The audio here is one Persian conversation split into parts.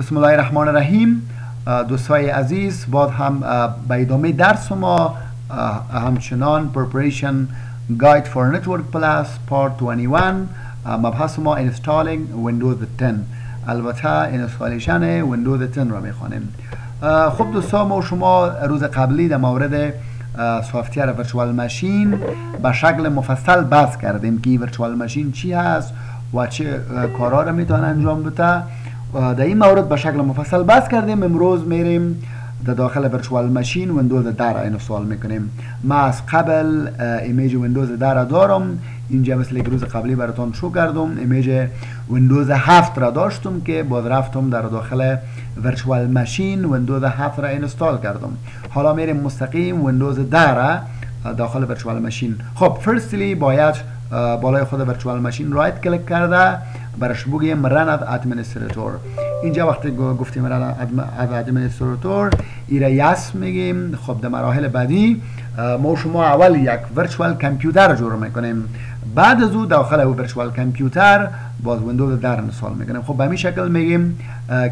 بسم الله الرحمن الرحیم دوستای عزیز بعد هم به ادامه درس ما همچنان preparation guide for network plus part 21 مبحث ما installing windows 10 البته installation ویندوز 10 را می‌خوانیم خب دوستان ما شما روز قبلی در مورد software virtual machine به شکل مفصل بحث کردیم که virtual machine چی هست و چه کارا را می‌تونه انجام بده در این مورد به شکل مفصل بحث کردیم. امروز میریم در داخل virtual machine ویندوز 10 را install می‌کنیم. ما از قبل image ویندوز 10 را دارم. اینجا مثل یک روز قبلی براتون شو کردم. image ویندوز 7 را داشتم که باز رفتم در داخل virtual machine ویندوز 7 را install کردم. حالا میریم مستقیم ویندوز 10 را داخل virtual machine خب firstly باید بالای خود virtual machine right click کرده برش بگیم run as administrator اینجا وقتی گفتیم run as administrator ایره yes میگیم. خب در مراحل بعدی ما شما اول یک virtual کامپیوتر جور می‌کنیم. بعد از او داخل او virtual کامپیوتر باز ویندوز ره install می‌کنیم. خب به همین شکل میگیم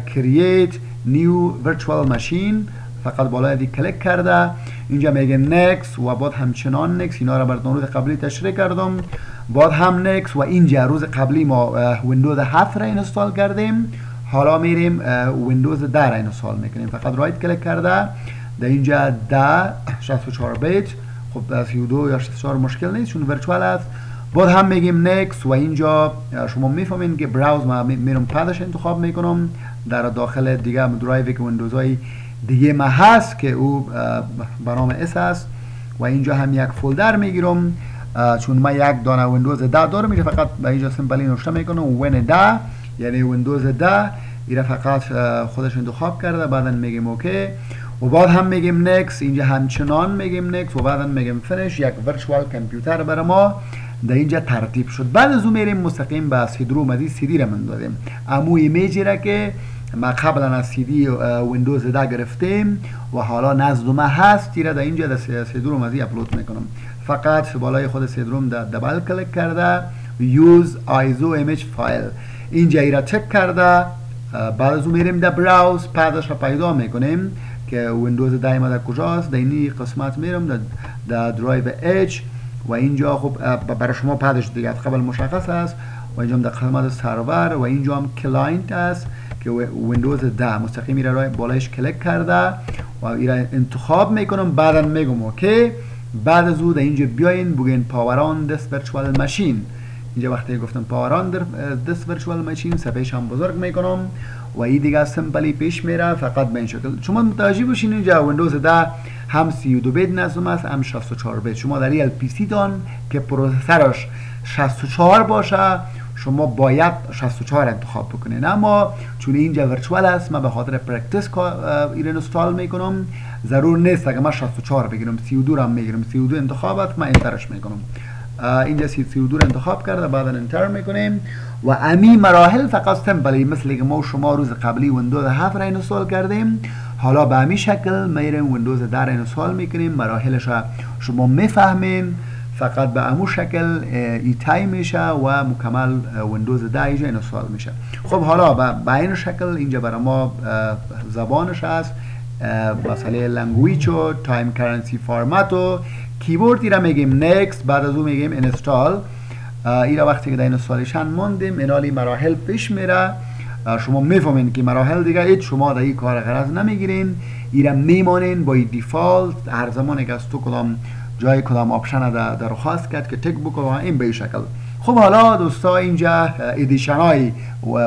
create new virtual machine. فقط بالای دی کلیک کرده. اینجا میگه نکس و بعد همچنان نکس اینا را براتون روز قبلی تشریح کردم. بعد هم نکس و اینجا روز قبلی ما ویندوز 7 را install کردیم. حالا میریم ویندوز 10 را install می‌کنیم. فقط right click کرده. در اینجا 10 64 بیت. خب 32 یا 64 مشکل نیست چون virtual است. بعد هم میگیم نکس و اینجا شما می‌فهمین که browse ما میرم path ش انتخاب می‌کنم. در داخل دیگه درایو که ویندوز های دیگه ما هست که او برنامه اس است و اینجا هم یک folder می‌گیرم. چون ما یک دانه ویندوز 10 دارم میشه فقط به اینجا simply نوشته می‌کنم win 10 یعنی ویندوز 10 ایره فقط خودش انتخاب کرده بعدا میگیم okay و بعد هم میگیم نکس اینجا همچنان میگیم نکس و بعدا میگیم finish یک virtual کامپیوتر برای ما در اینجا ترتیب شد. بعد از اون میریم مستقیم به CD-ROM ازی سیدی را من دادیم. امو image ی را که ما قبلا از سیدی ویندوز 10 گرفتیم و حالا نزد ما هست. تیره در اینجا در CD-ROM ازی اپلود می‌کنم. فقط بالای خود CD-ROM ره double click کرده. use ISO image file اینجا ای را چک کرده. بعد از میریم در browse path ش را پیدا می‌کنیم که ویندوز 10 ما در کجاست؟ در اینی قسمت میرم در, در drive H و اینجا خب برای شما path ش دیگه قبل مشخص است. و اینجا در قسمت سرور. و اینجا هم client است. که ویندوز 10 مستقیم ایره را بالایش کلیک کرده و ایره انتخاب می‌کنم بعدا میگم okay؟ بعد از او در اینجا بیاین بگین power on this virtual machine اینجا وقتی گفتم power on this virtual machine صفحهش هم بزرگ می‌کنم و این دیگه simply پیش میره فقط به این شکل. شما متوجه باشین اینجا ویندوز 10 هم 32 بیت نظم است هم 64 بیت. شما در ال PC تان که processor ش 64 باشه شما باید 64 انتخاب بکنین. اما چون اینجا virtual است من به خاطر practice این install می‌کنم. ضرور نیست اگه من 64 بگیرم 32 هم می‌گیرم. 32 انتخاب است من enter ش می‌کنم. اینجا 32 رو انتخاب کرده بعدا enter می‌کنیم. و امی مراحل فقط simply مثل که ما شما روز قبلی ویندوز 7 را install کردیم. حالا به همین شکل میریم ویندوز 10 را install می‌کنیم. مراحلش را شما می‌فهمین فقط به امو شکل ای تای میشه و مکمل ویندوز 10 اینجا install میشه. خب حالا به این شکل اینجا برای ما زبانش هست. مسئله language و time currency format و کیبورد ایرا میگیم next بعد از اون میگیم install ایرا وقتی که در installation موندیم اینالی مراحل پیش میره. شما می‌فهمین که مراحل دیگه هیچ شما در این کار غرض نمی‌گیرین. ایرا میمانین با default هر زمانی که از تو کدام جای کدام option در درخواست کرد که tick بکن و این به شکل. خب حالا دوستا اینجا edition های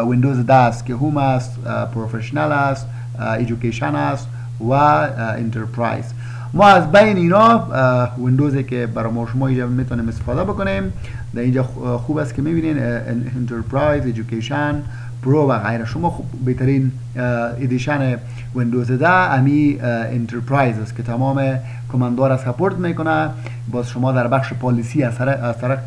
ویندوز 10 است که home است professional است education است و enterprise. ما از بین اینا ویندوزی که برای ما شما اینجا می‌تونیم استفاده بکنیم. در اینجا خوب است که می‌بینین enterprise education pro و غیره. شما خوب بهترین edition ویندوز 10 امی enterprise است که تمام command ها ره support می‌کنه. باز شما در بخش policy از طرف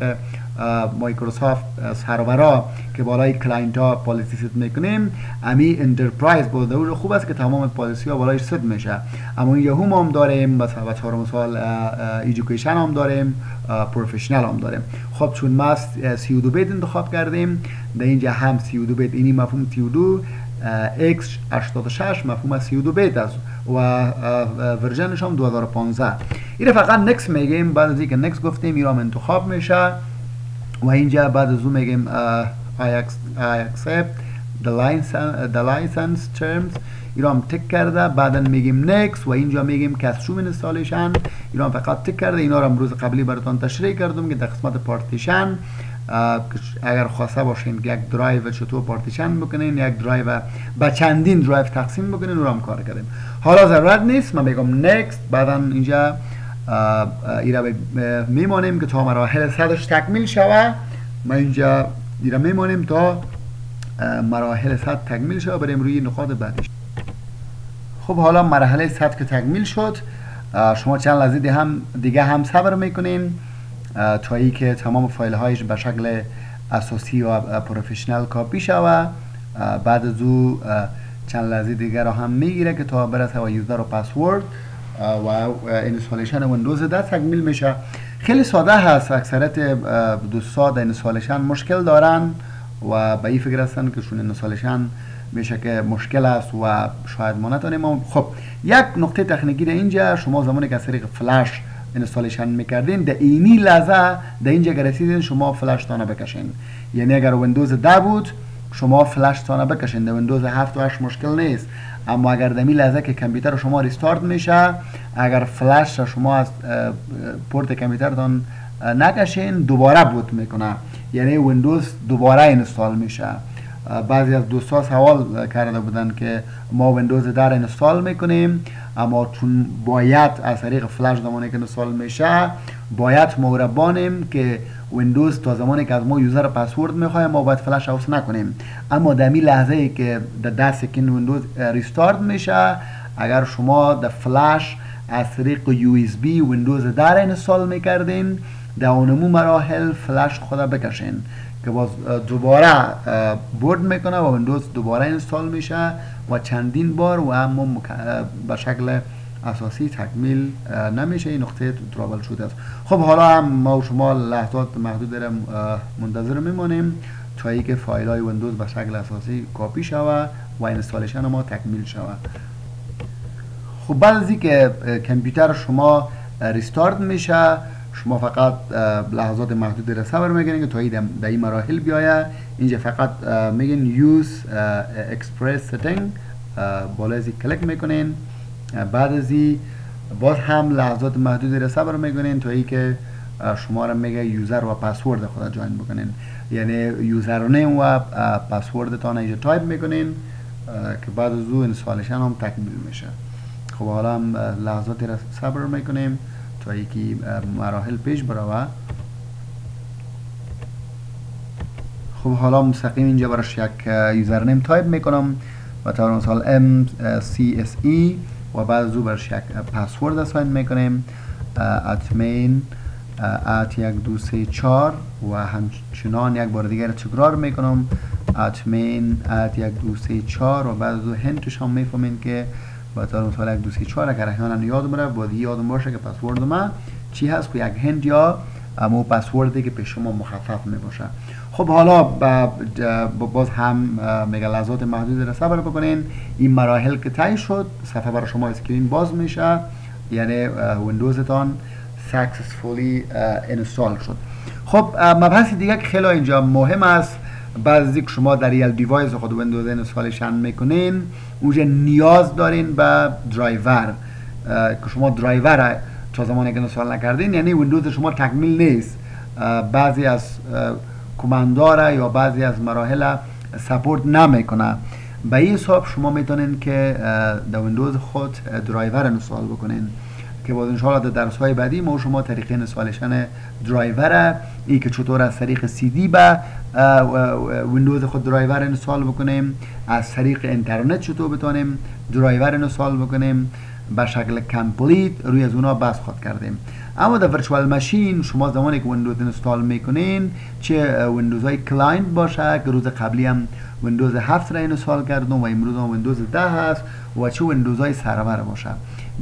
مایکروسافت سرورا که بالای client ها policy set می‌کنیم. امی enterprise باز دور خوب است که تمام policy ها بالای ست میشه. اما home هم داریم و چهارم سال ایژوکیشن هم داریم پروفشنال هم داریم. خب چون ما 32 بیت انتخاب کردیم در اینجا هم 32 بیت اینی مفهوم 32 x86 مفهوم از 32 بیت است و ورژنش هم 2015 این فقط نکس میگیم بعد از اینکه نکس گفتیم ایرام انتخاب میشه. و اینجا بعد از اون میگیم I accept the license, the license terms. ایرام tick کرده بعدا میگیم نکس و اینجا میگیم custom installation ایرام فقط tick کرده اینا رو روز قبلی براتون تشریح کردم که در قسمت پارتیشن اگر خواسته باشین یک درایو چطور پارتیشن بکنین یک درایو با چندین درایو تقسیم بکنین رو هم کار کردیم. حالا ضرورت نیست من میگم next بعدا اینجا ایرا میمانیم که تا مراحل صدش تکمیل شوه ما اینجا ایرا میمانیم تا مراحل صد تکمیل شوه بریم روی نقاط بعدش خب حالا مرحله صد که تکمیل شد. شما چند لحظه هم دیگه هم صبر می‌کنین. تا ای که تمام فایل هایش به شکل اساسی و professional کاپی شوه بعد از او چند لحظه دیگر رو هم می‌گیره که تا برسه و user و پسورد. و installation ویندوز ده تکمیل میشه. خیلی ساده هست. اکثرت دوستان در installation مشکل دارن و به این فکر هستن که شون installation میشه که مشکل است و شاید ما نتونیم. خب یک نقطه تکنیکی در اینجا. شما زمانی که از طریق فلش installation می‌کردین در اینی لحظه در اینجا که رسیدین شما فلش تانه بکشین. یعنی اگر ویندوز ده بود شما فلش تانه بکشین در ویندوز 7 و 8 مشکل نیست. اما اگر این لحظه که کامپیوتر شما restart میشه اگر فلش شما از پورت کامپیوترتان نکشین دوباره بوت می‌کنه. یعنی ویندوز دوباره اینستال میشه. بعضی از دوستا سوال کرده بودن که ما ویندوز در اینستال می‌کنیم اما چون باید از طریق فلش زمانی که اینستال میشه باید موربانیم که ویندوز تا زمانی که از ما یوزر پسورد می‌خوایم ما باید فلش اوس نکنیم. اما در می لحظه ای که در ده سکند ویندوز restart میشه اگر شما در فلش از طریق USB ویندوز در install می‌کردین در اونمو مراحل فلش خدا بکشین که باز دوباره boot می‌کنه و ویندوز دوباره install میشه و چندین بار و اما به شکل اساسی تکمیل نمیشه این نقطه trouble شده است. خب حالا هم ما و شما لحظات محدود دارم منتظر میمانیم تا اینکه فایل های ویندوز به شکل اساسی کاپی شوه و installation ما تکمیل شوه. خب بعد از اینکه کامپیوتر شما restart میشه شما فقط لحظات محدود را صبر می‌کنین که تا در این مراحل بیایه. اینجا فقط میگن use express setting بالا ازی کلیک می‌کنین. بعد از باز هم لحظات محدود را صبر می‌کنین تا ای که شما را میگه user و پسورد خود join بکنین. یعنی username و پسورد تان اینجا تایپ می‌کنین که بعد از او installation هم تکمیل میشه. خب حالا هم لحظات را صبر می‌کنیم تا یکی مراحل پیش بروه خب حالا مستقیم اینجا براش یک username تایپ می‌کنم. و طور مثال m c s e و بعد از او براش یک پسورد اساین می‌کنیم اتمین ات یک دو سه چار و همچنان یک بار دیگر تکرار می‌کنم اتمین ات یک دو سه چار و بعد از او هنتش هم می‌فهمین که با طور مثال یک دو سه چهار اگر احیانا یاد بره باید یادم باشه که پسورد ما چی هست؟ که یک هند یا امو پسوردی که پیش شما مخفف می باشه خب حالا باز هم میگه لحظات محدود را صبر بکنین. این مراحل که طی شد صفحه برای شما screen باز میشه. یعنی ویندوزتان successfully install شد. خب مبحث دیگه که خیلی اینجا مهم است. از که شما در real device خود ویندوز installation می‌کنین اونجا نیاز دارین به درایور. که شما درایور تا زمانی که install نکردین یعنی ویندوز شما تکمیل نیست. بعضی از command ها ره یا بعضی از مراحل support نمی‌کنه به این حساب شما می‌تونین که در ویندوز خود driver install بکنین که باز انشاءالله در درس های بعدی ما شما طریق installation driver ای که چطور از طریق سی دی به ویندوز خود driver install بکنیم از طریق اینترنت چطور بتونیم driver install بکنیم. به شکل complete روی از اونا بحث خود کردیم. اما در virtual machine شما زمانی که ویندوز install می‌کنین چه ویندوز های client باشه که روز قبلی هم ویندوز 7 را install کردم و امروز هم ویندوز 10 هست و چه ویندوز های سرور باشه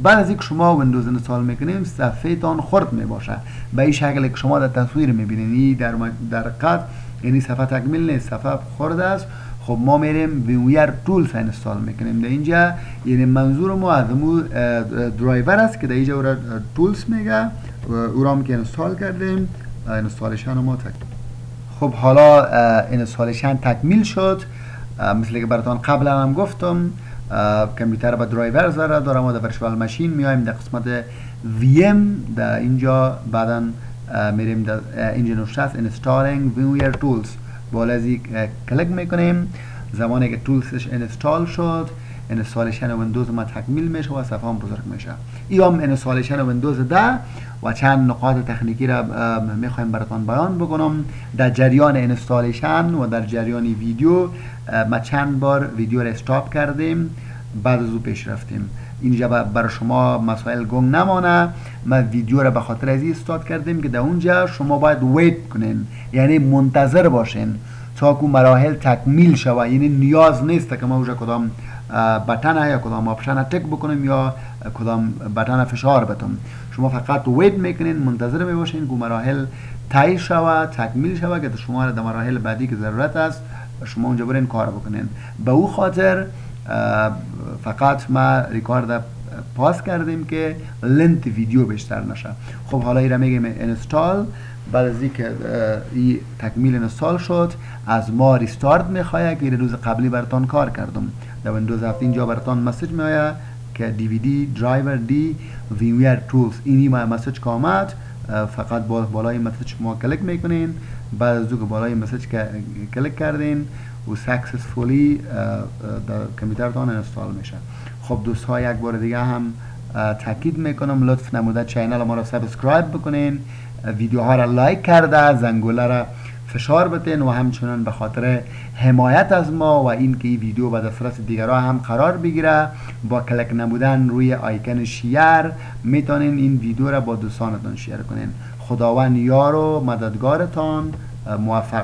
بعد از اینکه شما ویندوز install می‌کنیم صفحه تان خرد می باشه به این شکل که شما در تصویر می‌بینید در در قد یعنی صفحه تکمیل نیست صفحه خرد است خب ما میریم VMware Tools install می‌کنیم. در اینجا یعنی منظور ما از مو درایور است که در اینجا او را tools میگه او را که install کردیم installation ما تک خب حالا installation تکمیل شد. مثل که براتان قبل هم گفتم کامپیوتر با درایور داره داره. ما در virtual machine میایم در قسمت VM در اینجا بعدا میریم در اینجا نوشته است installing VMware tools بالا از کلیک می‌کنیم. زمانی که tools ش install شد installation ویندوز ما تکمیل میشه و صفحه هم بزرگ میشه. این هم installation ویندوز ده و چند نقاط تکنیکی را می‌خوایم براتان بیان بکنم. در جریان installation و در جریان ویدیو ما چند بار ویدیو را stop کردیم. بعد از او پیش رفتیم. اینجا برای شما مسائل گم نمانه. ما ویدیو را به خاطر از استارت کردیم که در اونجا شما باید wait کنین. یعنی منتظر باشین تا که مراحل تکمیل شوه یعنی نیاز نیست که ما اونجا کدام button یا کدام option tick بکنیم یا کدام button فشار بتم. شما فقط wait می‌کنین منتظر می‌باشین که مراحل طی شوه تکمیل شوه که شما در مراحل بعدی که ضرورت است شما اونجا برین کار بکنین. به او خاطر فقط ما record pause کردیم که length ویدیو بیشتر نشه. خب حالا ایره میگیم install بعد از اینکه این تکمیل install شد از ما restart می‌خواه که روز قبلی براتان کار کردم. در ویندوز 7 اینجا براتان message میآید که the driver the VMware Tools اینی ما message که آمد. فقط با بالای message ما کلیک می‌کنین. بعد از که بالای message کلیک کردین و successfully در کامپیوترتان انستال میشه. خب دوست ها یک بار دیگه هم تاکید می‌کنم لطف نموده channel ما را subscribe بکنین. ویدیوها را like کرده زنگوله را فشار بتین و همچنان به خاطر حمایت از ما و این که این ویدیو به دسترس دیگران هم قرار بگیره با کلک نمودن روی icon share می‌تونین این ویدیو را با دوستانتان share کنین. خداوند یار و مددگارتان موفق